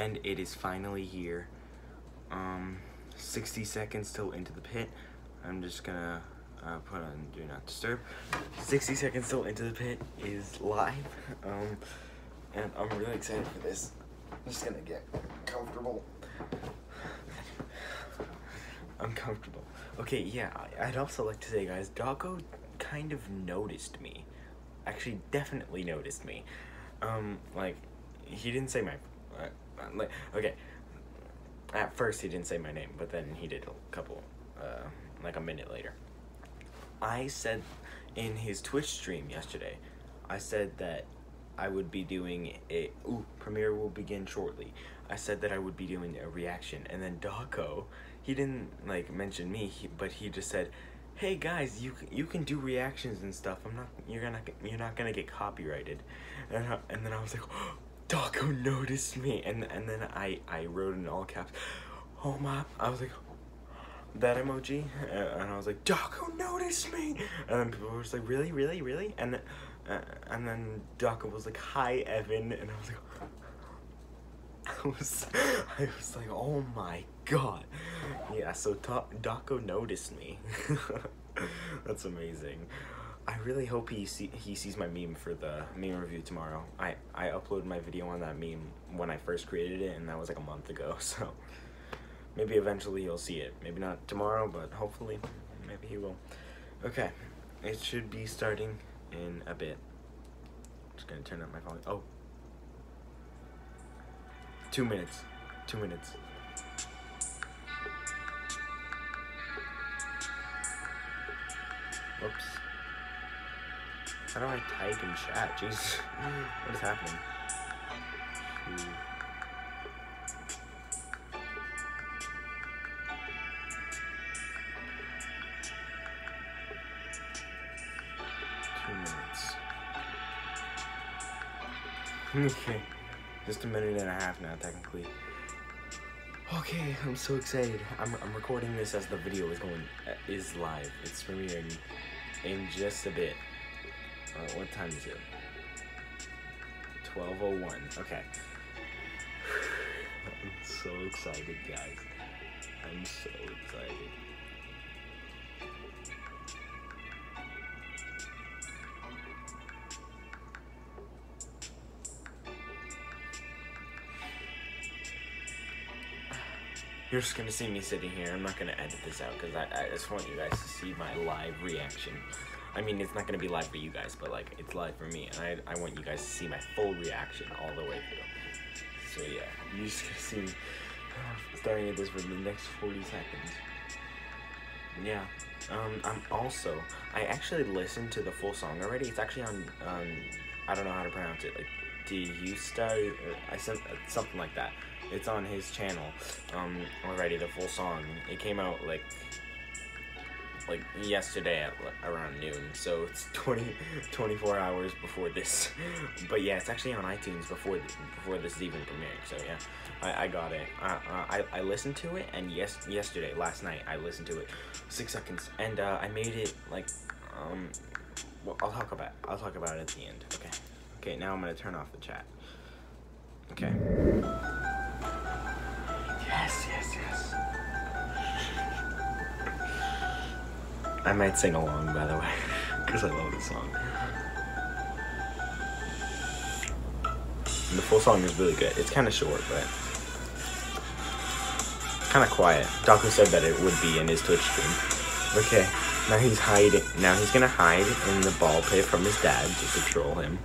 and it is finally here. Um, 60 seconds till into the pit. I'm just gonna uh, put on do not disturb. 60 seconds till into the pit is live. Um, and I'm really excited for this. I'm just gonna get comfortable. Uncomfortable. Okay, yeah, I'd also like to say, guys, Dawko kind of noticed me. Actually, definitely noticed me. Um, like, he didn't say my, like, okay. At first, he didn't say my name, but then he did a couple, uh, like a minute later. I said in his Twitch stream yesterday, I said that I would be doing a ooh premiere will begin shortly. I said that I would be doing a reaction, and then Dawko, he didn't like mention me, he, but he just said, "Hey guys, you you can do reactions and stuff. I'm not you're gonna you're not gonna get copyrighted," and I, and then I was like, Dawko noticed me, and and then I I wrote in all caps, "Oh my!" I was like that emoji? And I was like Dawko noticed me! And then people were just like really really really? And then, uh, and then Dawko was like hi Evan. And I was like I was I was like oh my god. Yeah so Ta- noticed me. That's amazing I really hope he see he sees my meme for the meme review tomorrow I I uploaded my video on that meme when I first created it and that was like a month ago so Maybe eventually he'll see it. Maybe not tomorrow, but hopefully, maybe he will. Okay, it should be starting in a bit. Just gonna turn up my volume. Oh. Two minutes. Two minutes. Whoops. How do I type in chat? Jeez. What is happening? Two. Minutes. Okay. Just a minute and a half now, technically. Okay, I'm so excited. I'm, I'm recording this as the video is going is live. It's premiering in just a bit. Uh, what time is it? 12:01. Okay. I'm so excited, guys. I'm so excited. You're just gonna see me sitting here. I'm not gonna edit this out because I, I just want you guys to see my live reaction. I mean, it's not gonna be live for you guys, but like it's live for me, and I, I want you guys to see my full reaction all the way through. So yeah, you just gonna see me starting at this for the next 40 seconds. Yeah. Um, I'm also I actually listened to the full song already. It's actually on um I don't know how to pronounce it like D Husta I said something like that. It's on his channel um already the full song. It came out like like yesterday at around noon so it's 20 24 hours before this. But yeah it's actually on itunes before before this is even premiering so yeah. I, I got it. I, I i listened to it and yes yesterday last night i listened to it. Six seconds and uh, i made it like um well i'll talk about i'll talk about it at the end okay? Okay now i'm gonna turn off the chat. Okay. Yes yes yes I might sing along, by the way, because I love this song. And the full song is really good. It's kind of short, but kind of quiet. Dawko said that it would be in his Twitch stream. Okay, now he's hiding. Now he's gonna hide in the ball pit from his dad just to troll him.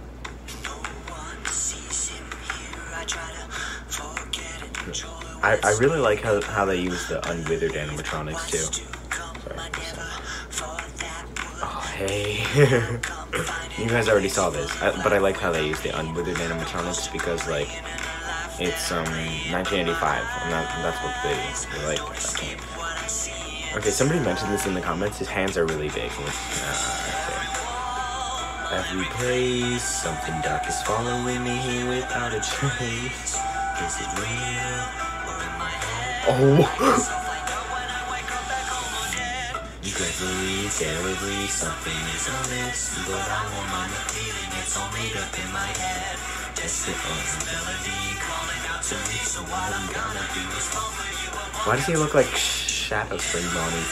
I, I really like how, how they use the unwithered animatronics too. Hey. you guys already saw this, I, but I like how they use the unwithered animatronics because, like, it's um 1985, and that, that's what they, they like. Okay, somebody mentioned this in the comments. His hands are really big. Which, uh, okay. Every place, something dark is following me here without a trace. Is it real? Or my head? Oh. Terribly, something is amiss But I won't mind the feeling, it's all made up in my head Test it on ability, calling out Why does he look like Shadow Spring Bonnie?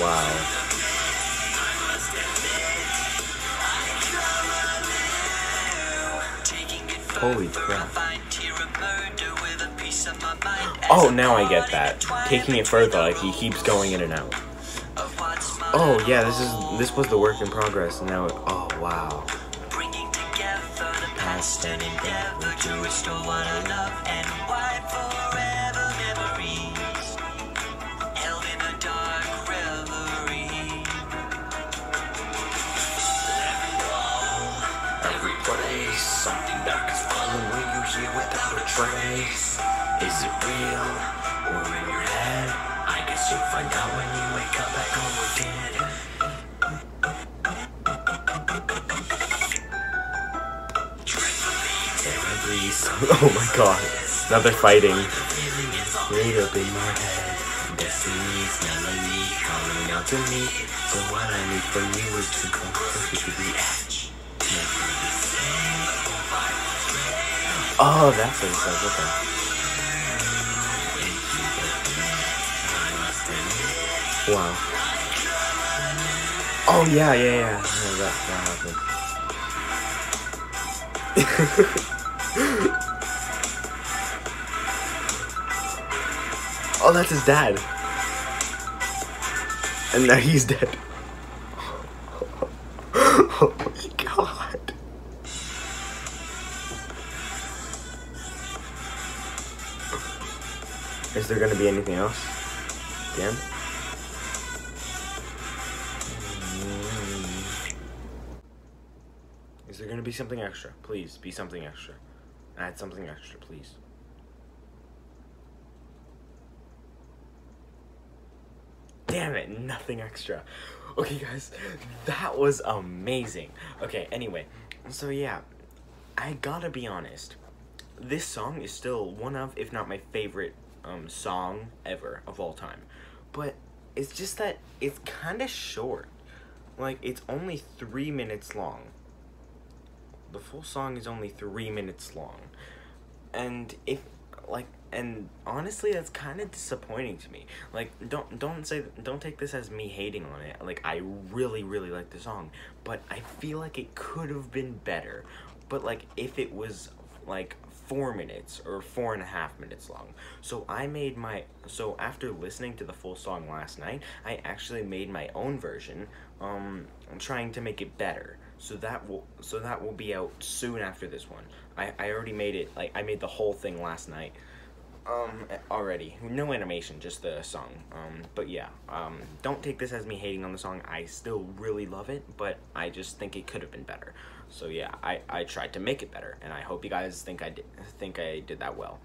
Wow. Holy crap. Oh, now I get that. Taking it further, like he keeps going in and out. Oh yeah, this is this was the work in progress. And now, it, oh wow. Past and endeavor to restore what I love and wipe forever memories held in a dark reverie. Every place, something dark is following you here without a trace. Is it real or in your head? I guess you'll find out when you wake up back home again. Terribly. Oh my god. Now they're fighting. Right up in my head. Destiny's melody calling out to me. So what I need from you is to come closer to the edge. Never the same. Oh, that's what it says. Okay. Wow. Oh yeah, yeah, yeah. yeah that, that happened. oh, that's his dad. And now he's dead. oh my god. Is there gonna be anything else? Again? There gonna be something extra? Please, be something extra. Add something extra, please. Damn it, nothing extra. Okay, guys, that was amazing. Okay, anyway, so yeah, I gotta be honest. This song is still one of, if not my favorite, um, song ever of all time. But it's just that it's kind of short. Like, it's only three minutes long. The full song is only three minutes long. And if, like, and honestly, that's kind of disappointing to me. Like, don't don't say don't take this as me hating on it. Like, I really really like the song, but I feel like it could have been better. But like, if it was like four minutes or four and a half minutes long. So I made my so after listening to the full song last night, I actually made my own version. Um, trying to make it better. So that will so that will be out soon after this one. I I already made it like I made the whole thing last night um already. No animation just the song um but yeah um don't take this as me hating on the song. I still really love it but i just think it could have been better. So yeah i i tried to make it better and i hope you guys think i did think i did that well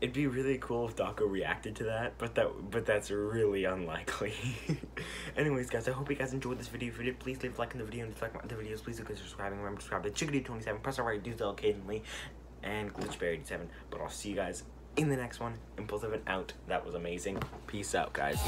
it'd be really cool if Dawko reacted to that but that but that's really unlikely. Anyways guys i hope you guys enjoyed this video. If you did please leave a like in the video and if you like the videos. Please consider subscribing. Remember to subscribe to chickadee27 press right do so occasionally. And glitchberry87 but i'll see you guys in the next one. ImpulseEvan out. That was amazing. Peace out, guys.